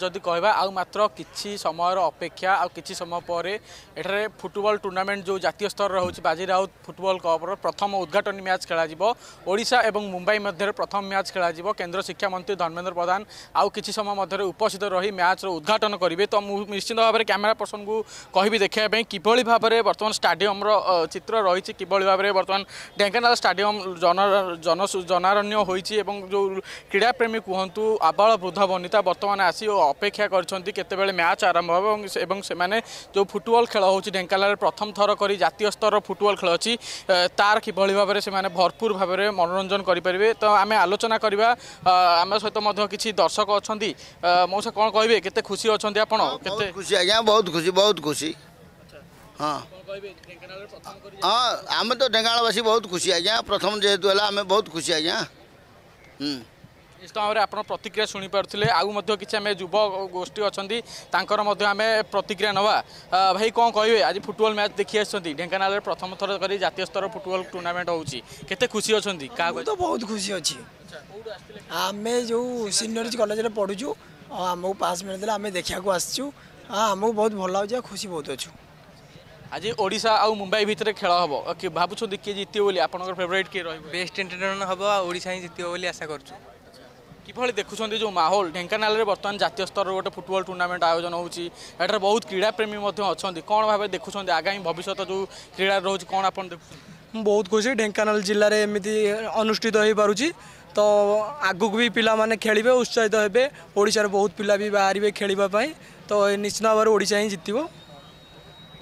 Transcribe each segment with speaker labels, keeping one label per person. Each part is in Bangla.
Speaker 1: ଯଦି କହିବା ଆଉ ମାତ୍ର କିଛି ସମୟର ଅପେକ୍ଷା ଆଉ କିଛି ସମୟ ପରେ ଏଠାରେ ଫୁଟବଲ୍ ଟୁର୍ଣ୍ଣାମେଣ୍ଟ ଯେଉଁ ଜାତୀୟ ସ୍ତରରେ ହେଉଛି ବାଜି ରାଉତ ଫୁଟବଲ୍ କପ୍ର ପ୍ରଥମ ଉଦ୍ଘାଟନୀ ମ୍ୟାଚ୍ ଖେଳାଯିବ ଓଡ଼ିଶା ଏବଂ ମୁମ୍ବାଇ ମଧ୍ୟରେ ପ୍ରଥମ ମ୍ୟାଚ୍ ଖେଳାଯିବ କେନ୍ଦ୍ର ଶିକ୍ଷାମନ୍ତ୍ରୀ ଧର୍ମେନ୍ଦ୍ର ପ୍ରଧାନ ଆଉ କିଛି ସମୟ ମଧ୍ୟରେ ଉପସ୍ଥିତ ରହି ମ୍ୟାଚ୍ର ଉଦ୍ଘାଟନ କରିବେ ତ ମୁଁ ନିଶ୍ଚିତ ଭାବରେ କ୍ୟାମେରା ପର୍ସନକୁ କହିବି ଦେଖିବା ପାଇଁ କିଭଳି ଭାବରେ ବର୍ତ୍ତମାନ ଷ୍ଟାଡିୟମର ଚିତ୍ର ରହିଛି କିଭଳି ଭାବରେ ବର୍ତ୍ତମାନ ଢେଙ୍କାନାଳ ଷ୍ଟାଡିୟମ ଜନ ଜନ ଜନାରଣ୍ୟ ହୋଇଛି ଏବଂ ଯେଉଁ କ୍ରୀଡ଼ାପ୍ରେମୀ କୁହନ୍ତୁ ଆବାଳ ବୃଦ୍ଧ ବନିତା ବର୍ତ୍ତମାନ ଆସି ଓ অপেক্ষা করছেন কেতবে ম্যাচ আরম্ভ হব এবং সে যে ফুটবল খেল হচ্ছে ঢেঙ্কানার প্রথম থর করে জাতীয় স্তর ফুটবল খেল অছি তার কিভাবে ভাবে সে ভরপুর ভাবে মনোরঞ্জন করে পে তো আমি আলোচনা করা আমার সহ কিছু দর্শক অনেক মৌসা কম কে কেতে
Speaker 2: খুশি অপন খুশি আজ্ঞা বহু খুশি বহু খুশি হ্যাঁ আমি তো ঢেঙ্কানাবাসী বহু খুশি আজ্ঞা প্রথম যেহেতু হল আমি বহু খুশি আজ্ঞা হুম
Speaker 1: ନିଶ୍ଚିତ ଭାବରେ ଆପଣ ପ୍ରତିକ୍ରିୟା ଶୁଣିପାରୁଥିଲେ ଆଉ ମଧ୍ୟ କିଛି ଆମେ ଯୁବ ଗୋଷ୍ଠୀ ଅଛନ୍ତି ତାଙ୍କର ମଧ୍ୟ ଆମେ ପ୍ରତିକ୍ରିୟା ନେବା ଭାଇ କ'ଣ କହିବେ ଆଜି ଫୁଟବଲ୍ ମ୍ୟାଚ୍ ଦେଖି ଆସିଛନ୍ତି ଢେଙ୍କାନାଳରେ ପ୍ରଥମ ଥର କରି ଜାତୀୟ ସ୍ତର ଫୁଟବଲ୍ ଟୁର୍ଣ୍ଣାମେଣ୍ଟ ହେଉଛି କେତେ ଖୁସି ଅଛନ୍ତି କାହାକୁ
Speaker 3: ତ ବହୁତ ଖୁସି ଅଛି ଆମେ ଯେଉଁ ସିନିୟରିଜ୍ କଲେଜରେ ପଢ଼ୁଛୁ ଆମକୁ ପାସ୍ ମିଳିଥିଲା ଆମେ ଦେଖିବାକୁ ଆସିଛୁ ଆମକୁ ବହୁତ ଭଲ ଲାଗୁଛି ଆଉ ଖୁସି ବହୁତ ଅଛୁ
Speaker 1: আজি ওড়িশা আউ মুম্বাই ভিতরে খেলা হব ভাবুছ কি জিতবে বলে আপনার ফেভারিট
Speaker 4: কি রহব বেস্ট এন্টারটেনমেন্ট হব আর ওড়িশা হি জিতবে বলে
Speaker 1: আশা করছো কিভাবে দেখুম যে মাহল ঢেঙ্কানালের বর্তমানে জাতীয় স্তরের গোটে ফুটবল টুর্নামেন্ট আয়োজন হচ্ছে এটার বহু ক্রীড়াপ্রেমী অনেক কোণ ভাবে দেখুম আগামী ভবিষ্যৎ যে ক্রীড়া রয়েছে কম আপনার
Speaker 5: দেখ ବହୁତ ଖୁସି ଢେଙ୍କାନାଳ ଜିଲ୍ଲାରେ ଏମିତି ଅନୁଷ୍ଠିତ হয়ে ତ ଆଗକୁ ବି ପିଲାମାନେ ଖେଳିବେ ଉତ୍ସାହିତ ହେବେ হবে ବହୁତ ପିଲା ବି ବାହାରିବେ ଖେଳିବା ପାଇଁ ତ ନିଶ୍ଚିତ ଭାବରେ ଓଡ଼ିଶା ହିଁ ଜିତିବ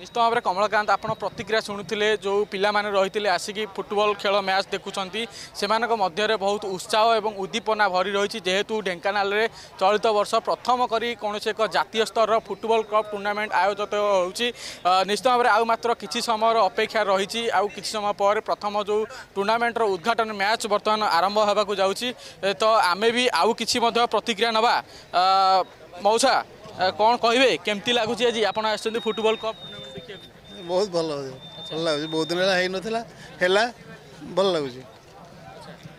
Speaker 1: নিশ্চিত ভাবে কমলকান্ত আপনার প্রতিক্রিয়া শুণুলে যে পিলামানে রয়েছে আসিকি ফুটবল খেল ম্যাচ দেখুম সে মধ্যে বহু উৎসাহ এবং উদ্দীপনা ভরি রয়েছে যেহেতু ঢেঙ্কানালের চলিত বর্ষ প্রথম করে কৌশি এক জাতীয় স্তরের ফুটবল ক্লব টুর্ণামেন্ট আয়োজিত হচ্ছে নিশ্চিত ভাবে আউ মাত্র কিছু সময়ের অপেক্ষা রয়েছে আউ কিছু সময় পরে প্রথম যে টুর্ণামেন্টর উদ্ঘাটন ম্যাচ বর্তমান আরম্ভ হওয়া যাচ্ছি তো আমি বি আউ কিছু প্রতিক্রিয়া নেবা মৌসা କ'ଣ କହିବେ କେମିତି ଲାଗୁଛି ଆଜି ଆପଣ ଆସିଛନ୍ତି ଫୁଟବଲ୍ କପ୍
Speaker 6: ବହୁତ ଭଲ ଭଲ ଲାଗୁଛି ବହୁତ ଦିନ ହେଲା ହେଇନଥିଲା ହେଲା ଭଲ ଲାଗୁଛି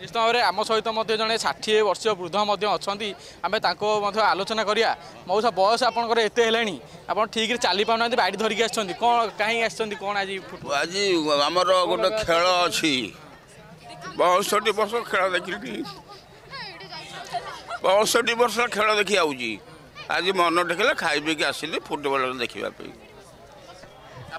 Speaker 1: ନିଶ୍ଚିତ ଭାବରେ ଆମ ସହିତ ମଧ୍ୟ ଜଣେ ଷାଠିଏ ବର୍ଷୀୟ ବୃଦ୍ଧ ମଧ୍ୟ ଅଛନ୍ତି ଆମେ ତାଙ୍କ ମଧ୍ୟ ଆଲୋଚନା କରିବା ମଉସା ବୟସ ଆପଣଙ୍କର ଏତେ ହେଲାଣି ଆପଣ ଠିକ୍ରେ ଚାଲି ପାରୁନାହାନ୍ତି ବାଡ଼ି ଧରିକି ଆସିଛନ୍ତି କ'ଣ କାହିଁକି ଆସିଛନ୍ତି କ'ଣ ଆଜି
Speaker 7: ଆଜି ଆମର ଗୋଟେ ଖେଳ ଅଛି ବାଷଠି ବର୍ଷ ଖେଳ ଦେଖିଲି ବାଷଠି ବର୍ଷ ଖେଳ ଦେଖି ଆଉଛି ଆଜି ମନ ଟେକିଲା ଖାଇ ପିଇକି ଆସିଲି ଫୁଟବଲ୍ ଦେଖିବା ପାଇଁ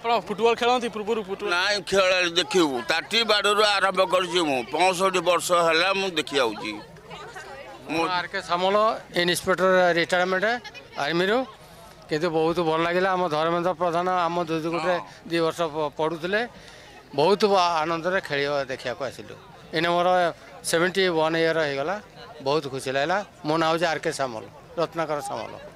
Speaker 1: ଆପଣ ଫୁଟବଲ ଖେଳନ୍ତି ପୂର୍ବରୁ ଫୁଟବଲ
Speaker 7: ନାଇଁ ଖେଳାଳି ଦେଖିବୁ ତାଟି ବାଡ଼ରୁ ଆରମ୍ଭ କରିଛି ମୁଁ ପଞ୍ଚଷଠି ବର୍ଷ ହେଲା ମୁଁ ଦେଖିଯାଉଛି ମୁଁ
Speaker 8: R K Samal inspector retirement ଆର୍ମିରୁ କିନ୍ତୁ ବହୁତ ଭଲ ଲାଗିଲା ଆମ ଧର୍ମେନ୍ଦ୍ର ପ୍ରଧାନ ଆମ ଦୁଇ ଗୋଟେ ଦୁଇ ବର୍ଷ ପଢ଼ୁଥିଲେ ବହୁତ ଆନନ୍ଦରେ ଖେଳିବା ଦେଖିବାକୁ ଆସିଲୁ ଏଇନେ ମୋର ସେଭେଣ୍ଟି ୱାନ୍ ଇୟର୍ ହେଇଗଲା ବହୁତ ଖୁସି ଲାଗିଲା ମୋ ନାଁ ହେଉଛି ଆର୍ କେ ସାମଲ ରତ୍ନାକର ସାମଲ